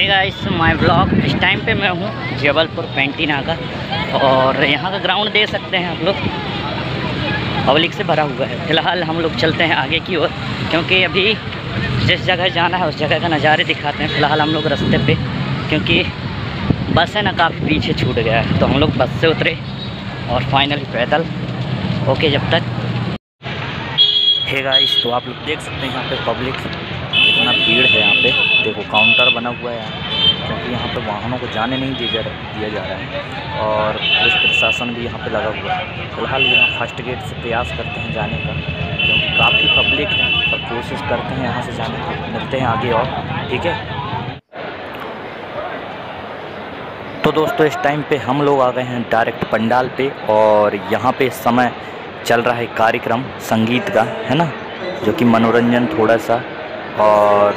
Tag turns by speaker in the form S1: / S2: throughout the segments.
S1: Hey guys my blog इस time पे मैं हूँ जबलपुर पेंटिना का और यहाँ का ग्राउंड दे सकते हैं आप लोग। पब्लिक से भरा हुआ है। फ़िलहाल हम लोग चलते हैं आगे की ओर, क्योंकि अभी जिस जगह जाना है, उस जगह का नज़ारे दिखाते हैं। फ़िलहाल हम लोग रास्ते पे, क्योंकि बस है ना, काफ़ी पीछे छूट गया है। तो हम लोग बस से उतरे और फाइनली पैदल। ओके जब तक। हे गाइस तो आप लोग देख सकते हैं यहाँ पे पब्लिक कितना भीड़ है यहाँ पे। देखो काउंटर बना हुआ है यहाँ, क्योंकि यहाँ पे वाहनों को जाने नहीं दिया जा दिया जा रहा है। और पुलिस प्रशासन भी यहाँ पे लगा हुआ है। फ़िलहाल यहाँ फ़र्स्ट गेट से प्रयास करते हैं जाने का, क्योंकि काफ़ी पब्लिक है और कोशिश करते हैं यहाँ से जाने की। मिलते हैं आगे और, ठीक है? तो दोस्तों, इस टाइम पे हम लोग आ गए हैं डायरेक्ट पंडाल पे, और यहाँ पे समय चल रहा है कार्यक्रम, संगीत का, है ना? जो कि मनोरंजन थोड़ा सा और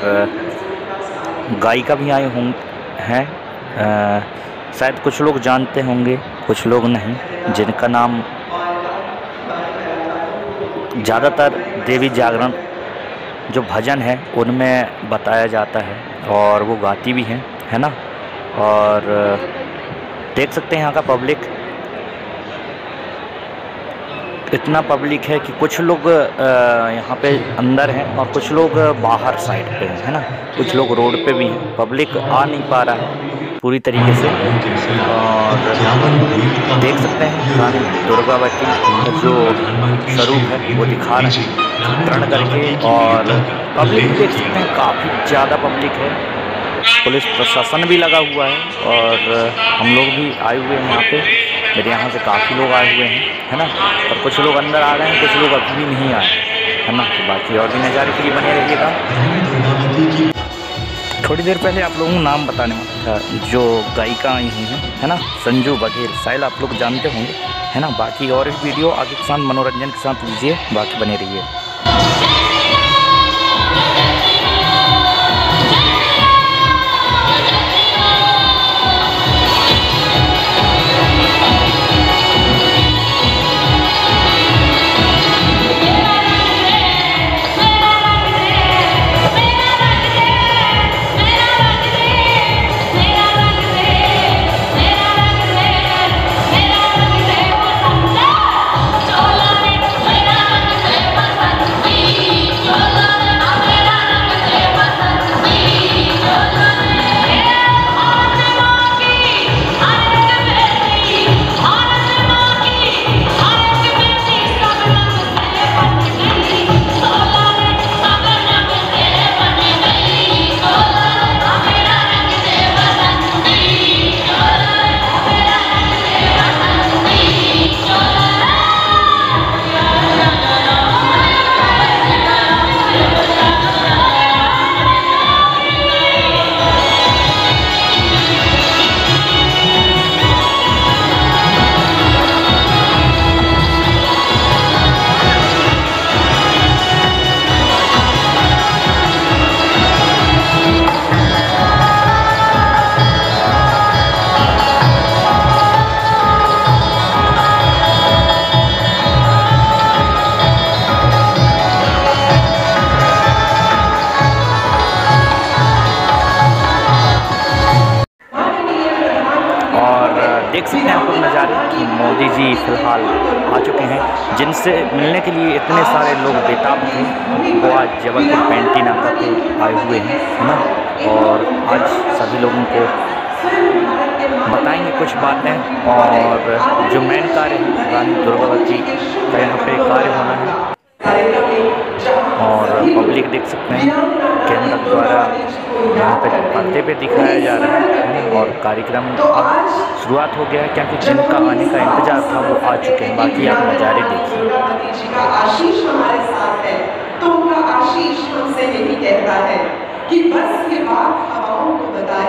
S1: गायिका भी आए हों, हैं। शायद कुछ लोग जानते होंगे, कुछ लोग नहीं, जिनका नाम ज़्यादातर देवी जागरण जो भजन है, उनमें बताया जाता है और वो गाती भी हैं, है ना? और देख सकते हैं यहाँ का पब्लिक इतना पब्लिक है कि कुछ लोग यहाँ पे अंदर हैं और कुछ लोग बाहर साइड पे हैं, है ना? कुछ लोग रोड पे भी हैं। पब्लिक आ नहीं पा रहा है पूरी तरीके से। और देख सकते हैं रानी दुर्गावती जो स्वरूप है, वो दिखा रहे हैं। चित्रण करके और पब्लिक देख सकते हैं, काफ़ी ज़्यादा पब्लिक है। पुलिस प्रशासन भी लगा हुआ है और हम लोग भी आए हुए हैं यहाँ पे। मेरे यहाँ से काफ़ी लोग आए हुए हैं, है ना? और कुछ लोग अंदर आ रहे हैं, कुछ लोग अभी भी नहीं आए, है ना? तो बाकी और भी नज़ारे के लिए बने रहिएगा। थोड़ी देर पहले आप लोगों को नाम बताने वाला था, जो गायिका आई हुई हैं, है ना? संजू बघेल, शायद आप लोग जानते होंगे, है ना? बाकी और एक वीडियो आगे के साथ मनोरंजन के साथ लीजिए, बाकी बने रहिए। आ चुके हैं, जिनसे मिलने के लिए इतने सारे लोग बेताब थे। वो आज जबलपुर पेंटिना आता पे आए हुए हैं, है ना? और आज सभी लोगों को बताएँगे कुछ बातें। और जो मेन कार्य है, रानी दुर्गावती का यहाँ पे कार्य होना है। और पब्लिक देख सकते हैं कैमरा द्वारा यहाँ पे पर्दे पे दिखाया जा रहा है और कार्यक्रम अब शुरुआत हो गया है क्योंकि जिनका आने का इंतज़ार था वो आ चुके हैं। बाकी आप नज़ारे देखिए।
S2: तो उनका आशीष हमसे यही कहता है कि बस ये बात हवाओं को बताए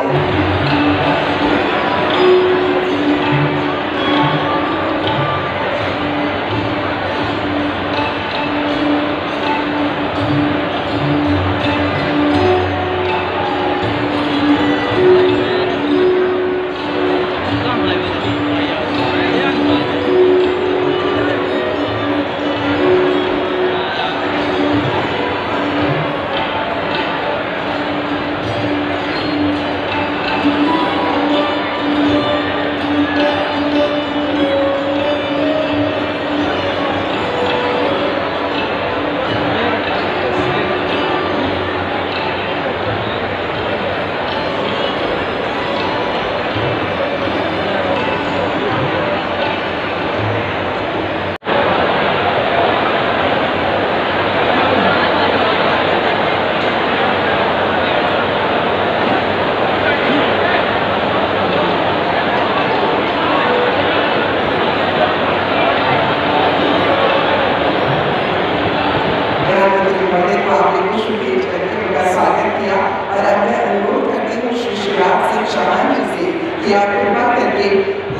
S2: कृपा करके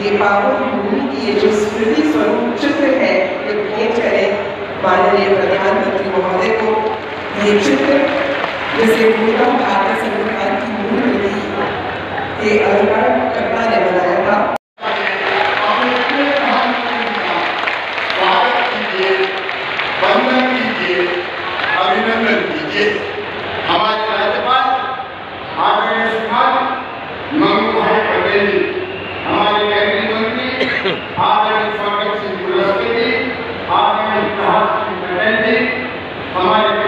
S2: ये पावन भूमि की ये जो स्मृति स्वरूप चित्र है, ये भेंट करें माननीय प्रधानमंत्री महोदय को। ये चित्र जैसे गौतम भारत संविधान की मूल नीति के अनुकरण करता ने बनाया था।
S3: अभिनंदन
S2: Grazie.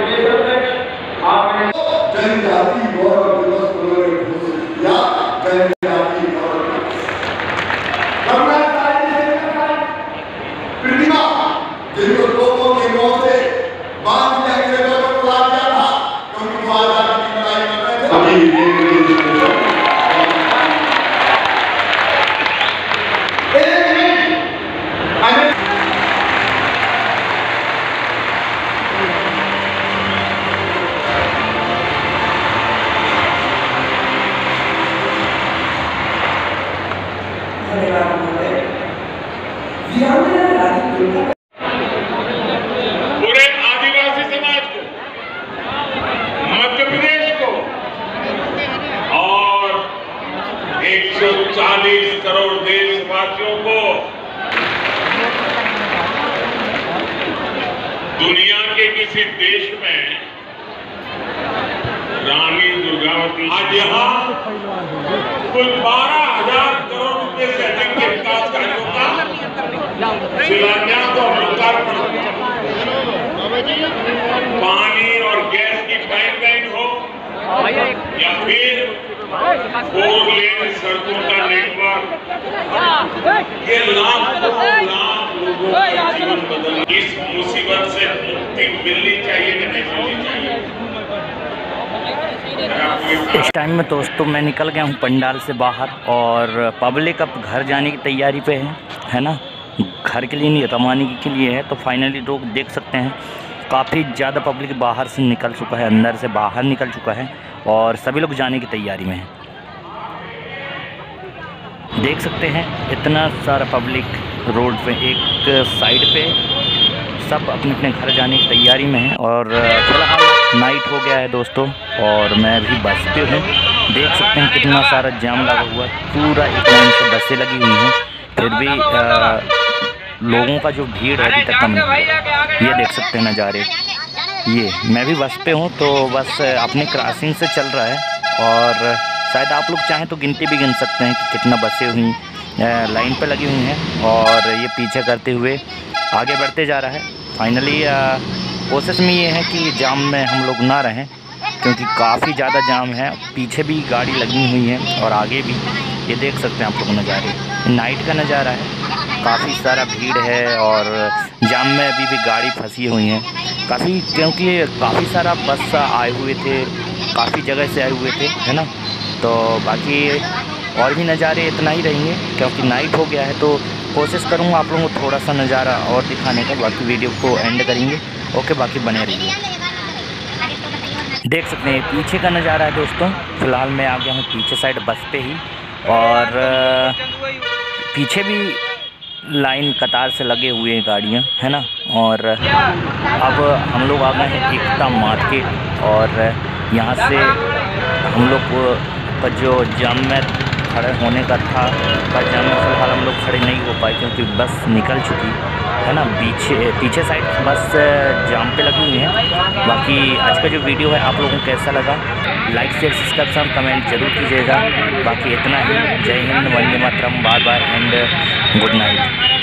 S4: पूरे आदिवासी समाज को मध्य प्रदेश को, और 140 करोड़ देशवासियों को दुनिया के किसी देश में रानी दुर्गावती आज यहाँ कुल बारह हज़ार करोड़ रुपए से अधिक के विकास कार्यों का शिलान्यास और लोकार्पण पानी और गैस की पाइपलाइन हो या फिर फोर लेन सड़कों का नेटवर्क। ये लाखों लाख लोगों का जीवन बदल इस मुसीबत से मुक्ति मिलनी चाहिए कि नहीं मिलनी चाहिए?
S1: इस टाइम में दोस्तों मैं निकल गया हूँ पंडाल से बाहर और पब्लिक अब घर जाने की तैयारी पे है है ना? घर के लिए नहीं रवानगी के लिए है तो फाइनली लोग देख सकते हैं काफ़ी ज़्यादा पब्लिक बाहर से निकल चुका है अंदर से बाहर निकल चुका है और सभी लोग जाने की तैयारी में हैं। देख सकते हैं इतना सारा पब्लिक रोड पे एक साइड पे सब अपने अपने घर जाने की तैयारी में हैं और फ़िलहाल नाइट हो गया है दोस्तों और मैं भी बस पे हूँ। देख सकते हैं कितना सारा जाम लगा हुआ है पूरा एक लाइन से बसें लगी हुई हैं फिर भी अ, लोगों का जो भीड़ है अभी तक कम नहीं ये देख सकते हैं नज़ारे। ये मैं भी बस पे हूँ तो बस अपने क्रॉसिंग से चल रहा है। और शायद आप लोग चाहें तो गिनती भी गिन सकते हैं कि कितना बसें हुई लाइन पर लगी हुई हैं। और ये पीछे करते हुए आगे बढ़ते जा रहा है। फाइनली कोशिश में ये है कि जाम में हम लोग ना रहें क्योंकि काफ़ी ज़्यादा जाम है। पीछे भी गाड़ी लगी हुई है और आगे भी। ये देख सकते हैं आप लोग नज़ारे। नाइट का नज़ारा है। काफ़ी सारा भीड़ है और जाम में अभी भी गाड़ी फंसी हुई हैं। काफ़ी, क्योंकि काफ़ी सारा बस आए हुए थे, काफ़ी जगह से आए हुए थे, है ना? तो बाकी और भी नज़ारे इतना ही रहेंगे, क्योंकि नाइट हो गया है तो कोशिश करूँगा आप लोगों को थोड़ा सा नज़ारा और दिखाने का, बाकी वीडियो को एंड करेंगे। ओके बाकी बने रहिए। देख सकते हैं, पीछे का नज़ारा है दोस्तों, फ़िलहाल मैं आ गया हूँ पीछे साइड बस पे ही, और, पीछे भी लाइन कतार से लगे हुए हैं गाड़ियाँ, है ना? और अब हम लोग आ गए हैं एकता मार्केट और यहाँ से हम लोग का जो जाम में खड़े होने का था का जाम में फ़िलहाल हम लोग खड़े नहीं हो पाए, क्योंकि बस निकल चुकी, है ना? पीछे पीछे साइड बस जाम पे लगी हुई है। बाकी आज का जो वीडियो है, आप लोगों को कैसा लगा? लाइक शेयर सब्सक्राइब कमेंट ज़रूर कीजिएगा। बाकी इतना ही। जय हिंद, वंदे मातरम बार बार एंड गुड नाइट